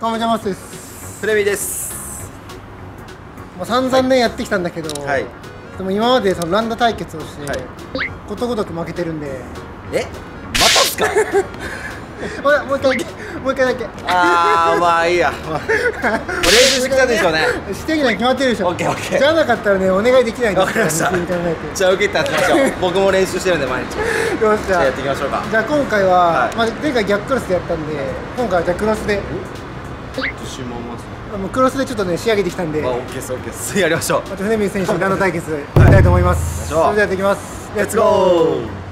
どうもジャマスです。プレミです。もう散々ね、やってきたんだけど、はい。でも今までそのランダ対決をして、はい。ことごとく負けてるんで。え？またっすか？ほらもう一回だけもう一回だけ。あーまあいいや、まあ、もう練習してきたんでしょうね。してきないに決まってるでしょ。オッケーオッケー。じゃなかったらねお願いできないんです。わかりました。じゃあ受けてやってみましょう。僕も練習してるんで毎日。てよしじじゃあゃあやっていきましょうか。じゃあ今回は、はい。まあ、前回逆クロスでやったんで今回はじゃあクロスで自信満々ですね。もうクロスでちょっとね仕上げてきたんで。あオッケーですオッケーで す。やりましょう。また船水選手ランダ対決やりたいと思います、はいそれではやっていきます。レッツゴゴー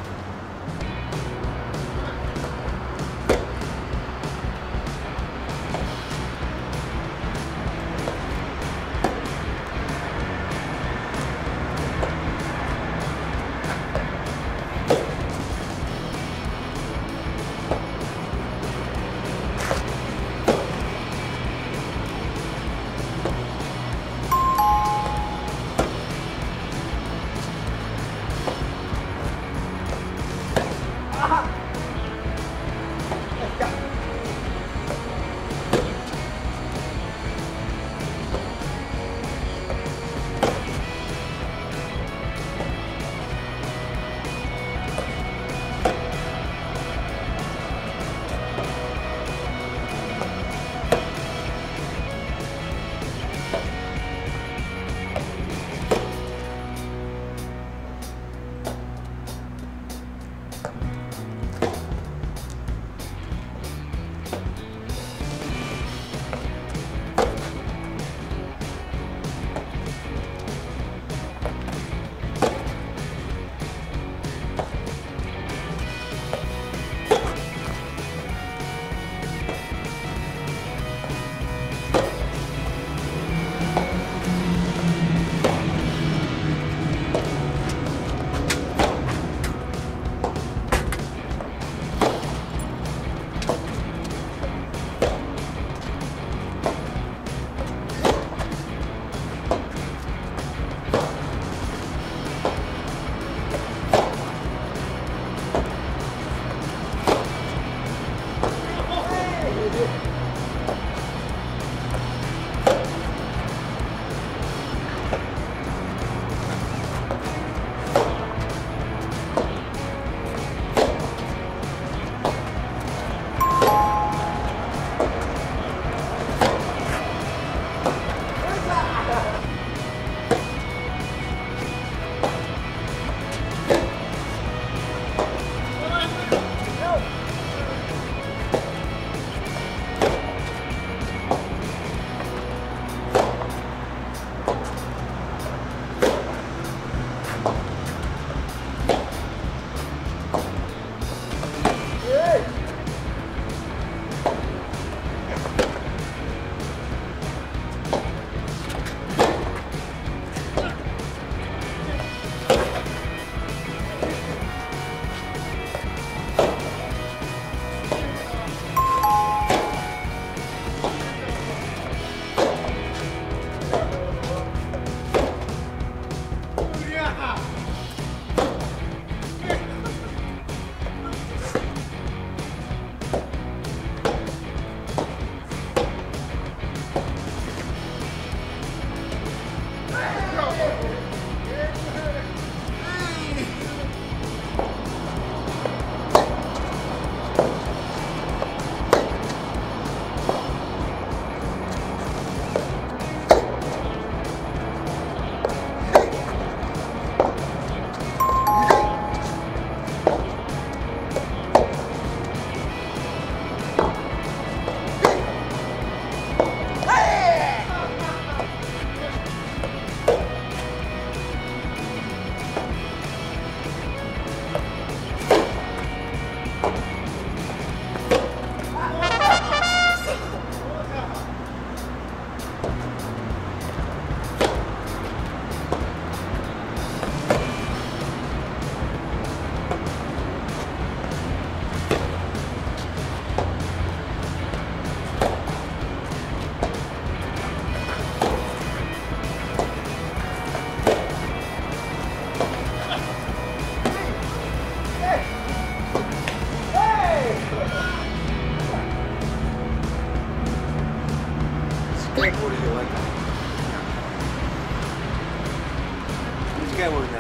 ーいボールで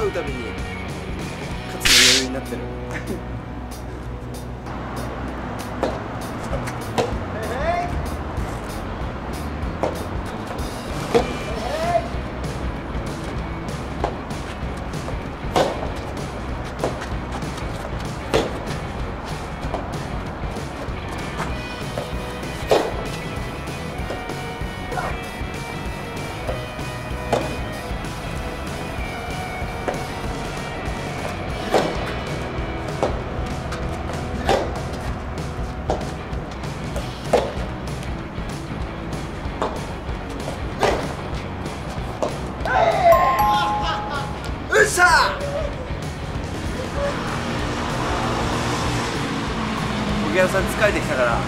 会うたびに勝つの余裕になってる。お客さん疲れてきたからこ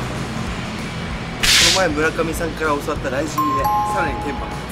の前村上さんから教わったライジングでさらにテンパ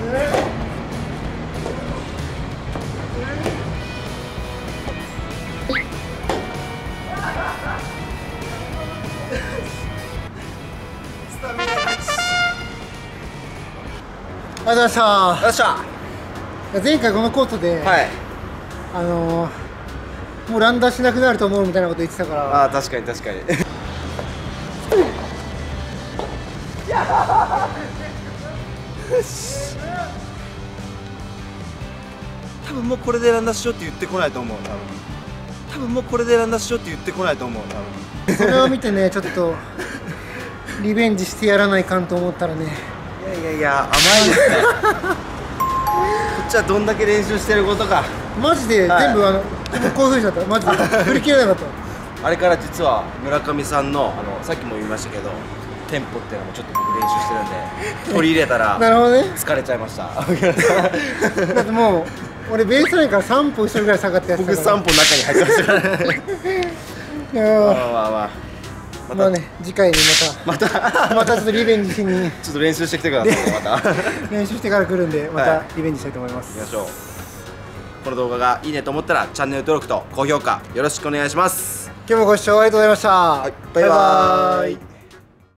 ありがとうございました。前回このコートで、はい。あのーもうランダーしなくなると思うみたいなこと言ってたから。ああ確かに確かに 多分もうこれでランダーしようって言ってこないと思う多分。多分もうこれでランダーしようって言ってこないと思う多分。それを見てね ちょっとリベンジしてやらないかんと思ったらね。いやいやいや甘いですね。こっちはどんだけ練習してることか。マジではい。全部、あのこういうふうになった。マジで。振り切れなかった。あれから実は村上さんのあのさっきも言いましたけどテンポっていうのもちょっと僕練習してるんで取り入れたら なるほどね。疲れちゃいました。だってもう俺ベースラインから3歩後ろぐらい下がってやって僕3たから歩中に入ってましたから。ねいやままあまあ。また。まあね次回にままた。たまたちょっとリベンジしに。ちょっと練習してきてください また。行練習してから来るんでまたはい。リベンジしたいと思います、きましょう。この動画がいいねと思ったらチャンネル登録と高評価よろしくお願いします。今日もご視聴ありがとうございました、バイバーイ